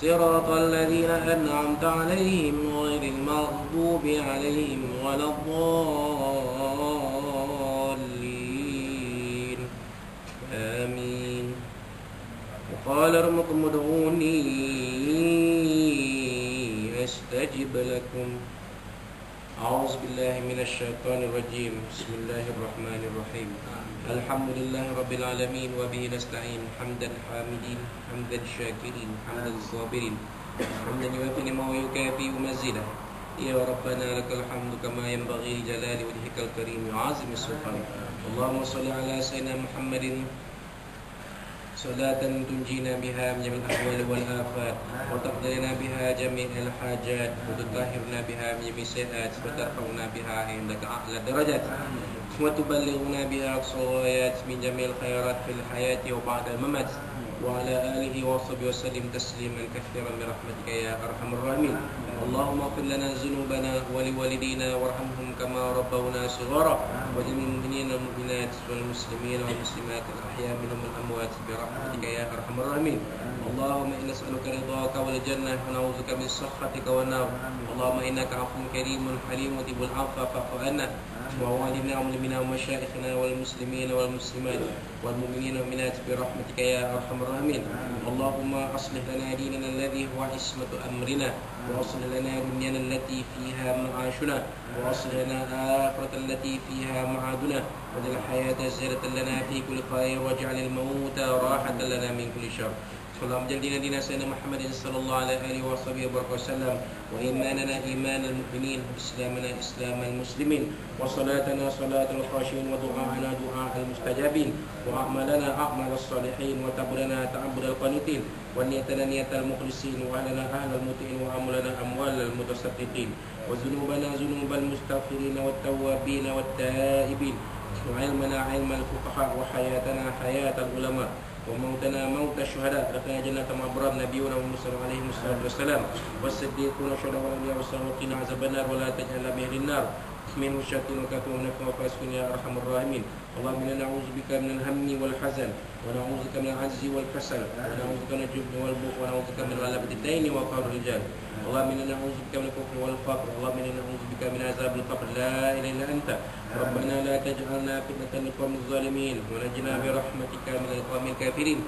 صراط الذين أنعمت عليهم غير المغضوب عليهم ولا الضالين. آمين. وقال ربكم ادعوني أستجب لكم. أعوذ بالله من الشيطان الرجيم بسم الله الرحمن الرحيم الحمد لله رب العالمين وبه نستعين حمدا حامدين حمدا شاكرين حمدا صابرين حمدا يوافي نعمه ويكافئ مزيدا يا ربنا لك الحمد كما ينبغي لجلال وجهك الكريم وعظيم السلطان اللهم صل على سيدنا محمد صلاة تنجينا بها من جميع الأحوال والآفات وتقضي لنا بها جميع الحاجات وتطهرنا بها من جميع السيئات وترفعنا بها عندك أعلى الدرجات وتبلغنا بها أقصى الغايات من جميع الخيرات في الحياة وبعد الممات وعلى آله وصحبه وسلم تسليما كثيرا برحمتك يا أرحم الراحمين. اللهم اغفر لنا ذنوبنا ولوالدينا وارحمهم كما ربونا صغارا وللمؤمنين والمؤمنات والمسلمين والمسلمات الأحياء منهم الأموات برحمتك يا أرحم الراحمين. اللهم إنا نسألك رضاك والجنة ونعوذ بك من سخطك والنار. اللهم إنك عفو كريم حليم وتب العفو فاعف ووالدنا ومؤمنين ومشايخنا والمسلمين والمسلمات والمؤمنين والمؤمنات برحمتك يا أرحم الراحمين. اللهم أصلح لنا ديننا الذي هو عصمة أمرنا وأصلح لنا دنيانا التي فيها معاشنا وأصلح لنا آخرة التي فيها معادنا. واجعل الحياة زيادة لنا في كل خير واجعل الموت راحة لنا من كل شر. اللهم جل دين دين سيدنا محمد صلى الله عليه وآله وصحبه وسلم وإيماننا إيمان المؤمنين وإسلامنا إسلام المسلمين وصلاتنا صلاة الخاشعين ودعاءنا دعاء المستجابين وأعمالنا أعمال الصالحين وتعبدنا تعبد القانتين ونيتنا نية المخلصين وأهلنا أهل المطيعين وأموالنا أموال المتصدقين وذنوبنا ذنوب المستغفرين والتوابين والتائبين وعلمنا علم الفقهاء وحياتنا حياة العلماء. وموتنا موت الشهداء دخلنا جنة مع أبرار نبينا وموسى عليه الصلاة والسلام والصديقون والشهداء والأنبياء والصالحين عذاب النار ولا تجعل بهم النار من الشياطين وكافر ونفع وفاسقين يا أرحم الراحمين. اللهم إنا نعوذ بك من الهم والحزن ونعوذ بك من العجز والكسل ونعوذ بك من الجبن والبخل ونعوذ بك من غلبة الدين وقهر الرجال. اللهم إنا نعوذ بك من الكفر والفقر اللهم إنا نعوذ بك من عذاب القبر. لا إله إلا أنت. ربنا لا تجعلنا فتنة للقوم الظالمين ونجنا برحمتك من القوم الكافرين.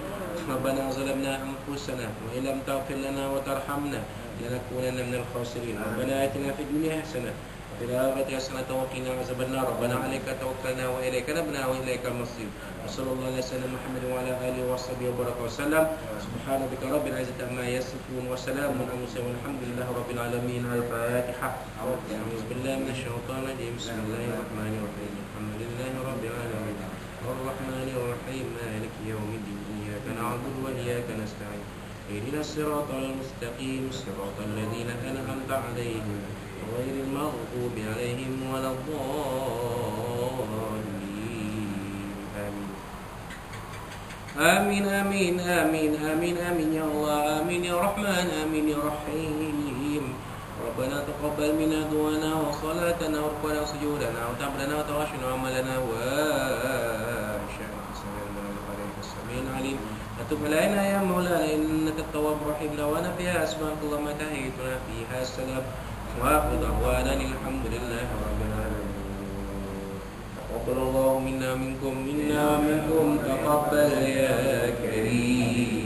ربنا ظلمنا أنفسنا وإن لم تغفر لنا وترحمنا لنكونن من الخاسرين. ربنا آتنا في الدنيا حسنة الآخرة حسنة وقنا عذاب النار ربنا عليك توكلنا وإليك نبنا وإليك المصير. وصلى الله على سيدنا محمد وعلى آله وصحبه وبارك وسلم. سبحان ربك رب العزة عما يصفون وسلام على المرسلين والحمد لله رب العالمين. الفاتحة. أعوذ بالله من الشيطان الرجيم. بسم الله الرحمن الرحيم. الحمد لله رب العالمين. الرحمن الرحيم. مالك يوم الدين. إياك نعبد وإياك نستعين. اهدنا الصراط المستقيم. صراط الذين أنعمت عليهم. المغضوب عليهم ولا الضالين. آمين آمين آمين آمين آمين يا الله آمين يا رحمن آمين يا رحيم. ربنا تقبل منا دعانا وصلاتنا وركوعنا وسجودنا وتعبدنا وتواشنا وعملنا وشهادة السميع العليم أتوب علينا يا مولانا إنك التواب الرحيم. لو أنا فيها أسماء الله ما تهيتنا فيها السلام. وآخر دعوانا الحمد لله رب العالمين. تقبل الله منا منكم منا ومنكم تقبل يا كريم.